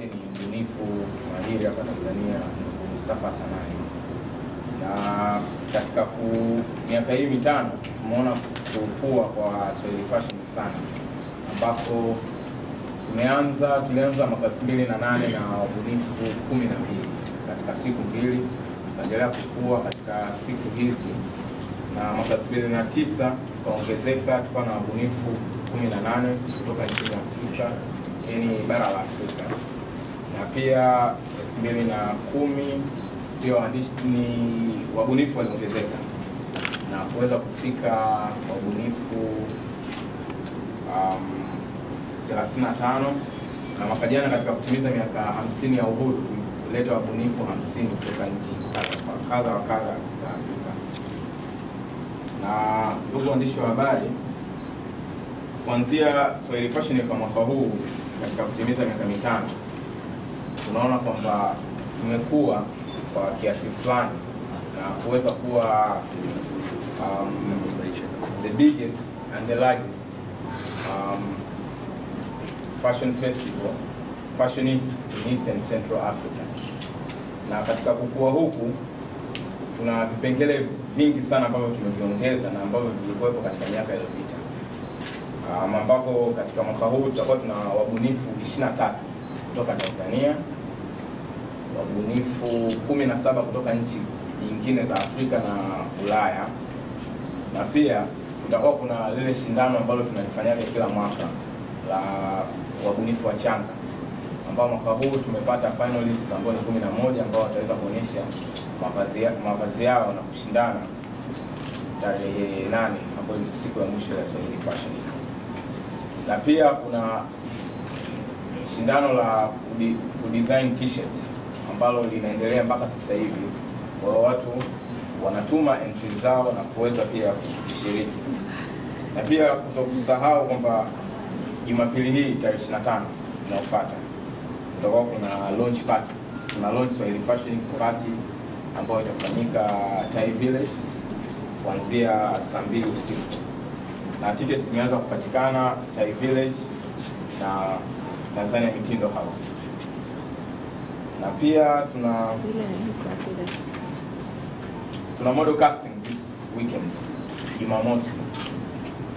Ni mbunifu mahiri hapa Tanzania Mustafa Sanani, na katika ku miaka hii mitano tumeona kukua kwa Swahili Fashion sana, ambapo tumeanza tulianza mwaka 2008 na wabunifu kumi na mbili. Katika siku mbili, tukaendelea kukua katika siku hizi, na mwaka 2009 tukaongezeka tukawa na wabunifu 18 kutoka nchini Afrika, yani bara la Afrika na pia elfu mbili na kumi pia waandishi ni wabunifu waliongezeka na kuweza kufika wabunifu um, 35 na mwaka jana katika kutimiza miaka 50 ya uhuru kuleta wabunifu 50 kutoka nchi kadha wa kadha za Afrika. Na ndugu waandishi wa habari, kuanzia Swahili Fashion kwa mwaka huu katika kutimiza miaka mitano tunaona kwamba tumekuwa kwa kiasi fulani na kuweza kuwa um, the biggest and the largest um, fashion festival fashion in Eastern Central Africa. Na katika kukua huku tuna vipengele vingi sana ambavyo tumeviongeza na ambavyo vilikuwepo katika miaka iliyopita, um, ambapo katika mwaka huu tutakuwa tuna wabunifu 23 kutoka Tanzania, wabunifu 17 kutoka nchi nyingine za Afrika na Ulaya, na pia kutakuwa kuna lile shindano ambalo tunalifanyaga kila mwaka la wabunifu wa changa, ambao mwaka huu tumepata finalists ambao ni 11 ambao wataweza kuonyesha mavazi yao na kushindana tarehe nane ambayo ni siku ya mwisho ya Swahili Fashion. Na pia kuna shindano la kudesign t-shirts ambalo linaendelea mpaka sasa hivi. Kwa watu wanatuma entry zao na kuweza pia kushiriki, na pia kutokusahau kwamba Jumapili hii tarehe 25 inayofuata kutakuwa kuna launch party, kuna launch Swahili Fashion party ambayo itafanyika Tai Village kuanzia saa mbili usiku, na tickets zimeanza kupatikana Tai Village na Tanzania Mitindo House, na pia tuna tuna model casting this weekend Jumamosi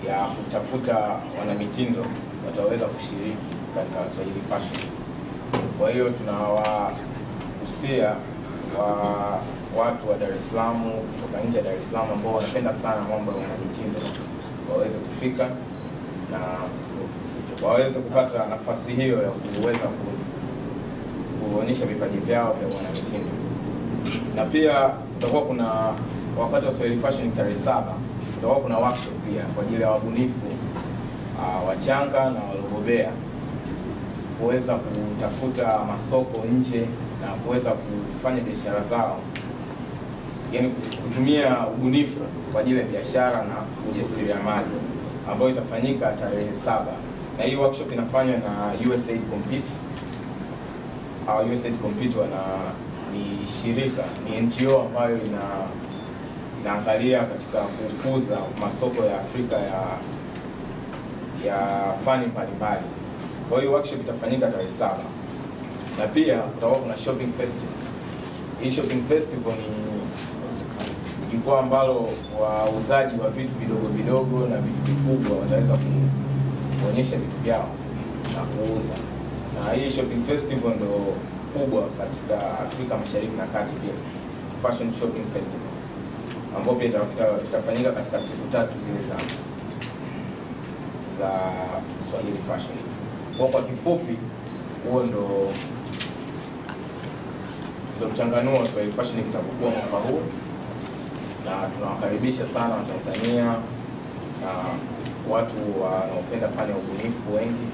ya kutafuta wanamitindo wataweza kushiriki katika Swahili Fashion. Kwa hiyo tunawahusia wa watu wa Dar es Salaam kutoka nje ya Dar es Salaam ambao wanapenda sana mambo ya wanamitindo waweze kufika na waweze kupata nafasi hiyo ya kuweza ku, kuonyesha vipaji vyao vya wanamitindo. Na pia kutakuwa kuna wakati wa Swahili Fashion tarehe saba kutakuwa kuna workshop pia kwa ajili ya wabunifu uh, wachanga na waliobobea kuweza kutafuta masoko nje na kuweza kufanya biashara zao, yaani kutumia ubunifu kwa ajili ya biashara na ujasiriamali ambayo itafanyika tarehe saba na hii workshop inafanywa na USAID Compete. Uh, USAID Compete wana ni shirika ni NGO ambayo ina inaangalia katika kukuza masoko ya Afrika ya ya fani mbalimbali. Kwa hiyo workshop itafanyika tarehe saba na pia kutakuwa kuna shopping festival. Hii shopping festival ni jukwaa ambalo wauzaji wa vitu vidogo vidogo na vitu vikubwa wataweza kuonyesha vitu vyao na kuuza, na hii shopping festival ndo kubwa katika Afrika Mashariki na Kati, pia. Fashion shopping festival. Ambapo pia itafanyika katika siku tatu zile za za Swahili Fashion. Kwa kwa kifupi, huo ndo ndo mchanganuo wa Swahili Fashion kitapokuwa mwaka huu, na tunawakaribisha sana Watanzania na watu wanaopenda fani ya ubunifu wengi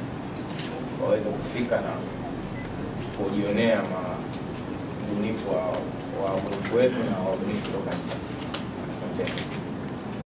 waweze kufika na kujionea ubunifu wa wabunifu wetu na wabunifu kutoka nje. Asante.